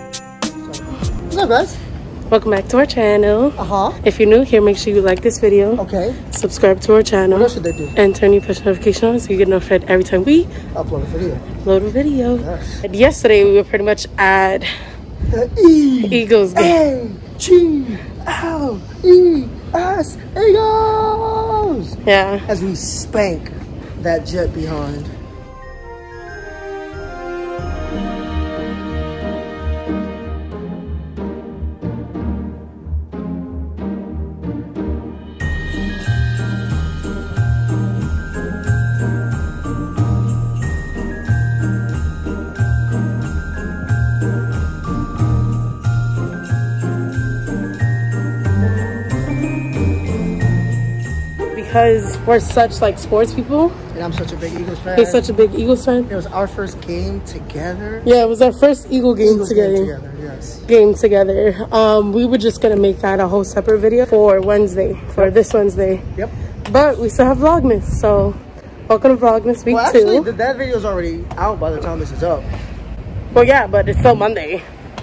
What's up, guys? Welcome back to our channel. Uh huh. If you're new here, make sure you like this video, Okay. subscribe to our channel, What else should they do? and turn your push notification on so you get notified every time we Upload a video. upload a video. Yes. And yesterday we were pretty much at E Eagles game. A G L E S Eagles. Yeah. As we spank that jet behind. Because we're such like sports people. And I'm such a big Eagles fan. He's such a big Eagles fan. It was our first game together. Yeah, it was our first Eagle game Eagles together. game together. Yes. Game together. Um, we were just gonna make that a whole separate video for Wednesday, for this Wednesday. Yep. But we still have Vlogmas, so welcome to Vlogmas week Well, actually, two. th- that video's already out by the time this is up. well, yeah, but it's still Monday.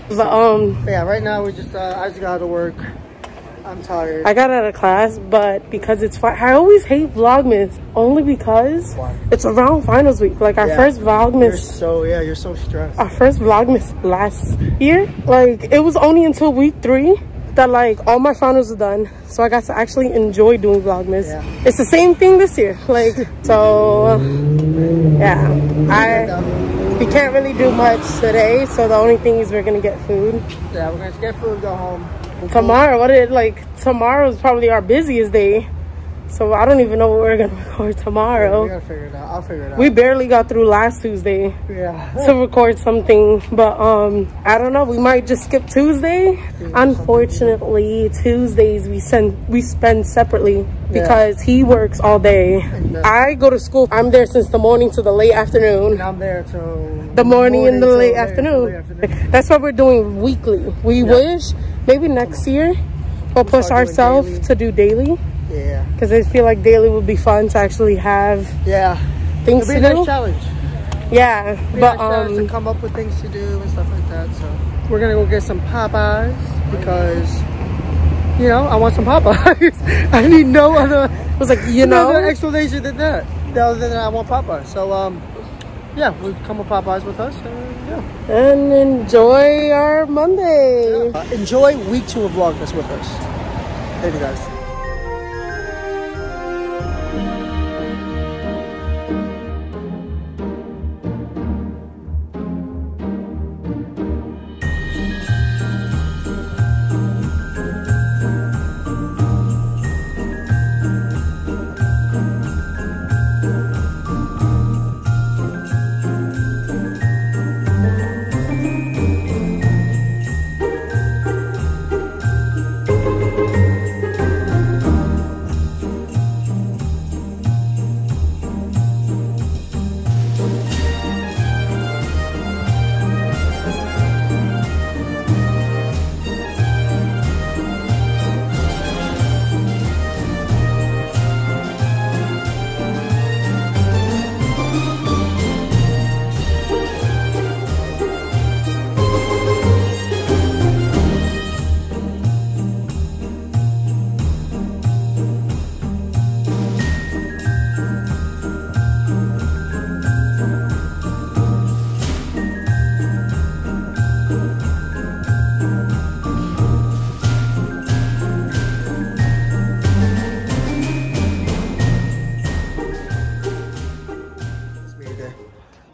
But um, But yeah, right now we just uh, I just got to work. I'm tired. I got out of class, but because it's fi- I always hate Vlogmas only because Why? it's around finals week. Like our Yeah. first You're Vlogmas, so yeah, you're so stressed. our first Vlogmas last year. Like it was only until week three that like all my finals were done, so I got to actually enjoy doing Vlogmas. Yeah. It's the same thing this year. Like so, yeah. I we can't really do much today, so the only thing is we're gonna get food. Yeah, we're gonna get food, go home. Tomorrow what it like tomorrow is probably our busiest day so i don't even know what we're gonna record tomorrow. We tomorrow gotta figure it out. I'll figure it out. we barely got through last tuesday yeah. to record something but um i don't know we might just skip tuesday unfortunately tuesdays we send we spend separately because he works all day i go to school i'm there since the morning to the late afternoon And I'm there till the morning, and the till late afternoon. late afternoon. That's what we're doing weekly. We wish maybe next year we'll push start doing ourselves to do daily Yeah. because I feel like daily would be fun to actually have Yeah. things to a do. nice challenge. Yeah, but nice challenge to um, come up with things to do and stuff like that. So we're gonna go get some Popeyes because you know I want some Popeyes. I need no other it was like you know, no other explanation than that. Other than I want Popeyes. So um yeah, we come with Popeyes with us. And, yeah. and enjoy our Monday. Uh, enjoy week two of Vlogmas with us. Thank you guys.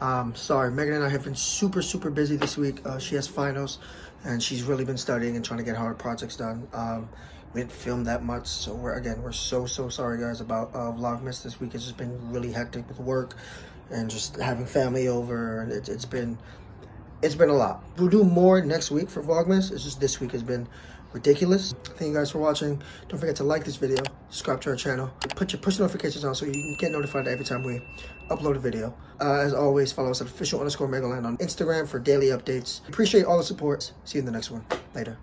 Um, sorry, Megan and I have been super, super busy this week. Uh, she has finals, and she's really been studying and trying to get hard projects done. Um, we didn't film that much, so we're again, we're so, so sorry, guys, about uh, Vlogmas this week. It's just been really hectic with work and just having family over, and it's it's been it's been a lot. We'll do more next week for Vlogmas. It's just this week has been ridiculous. Thank you guys for watching. Don't forget to like this video, subscribe to our channel, put your push notifications on so you can get notified every time we upload a video. Uh, as always, follow us at official underscore Megoland on Instagram for daily updates. Appreciate all the support. See you in the next one. Later.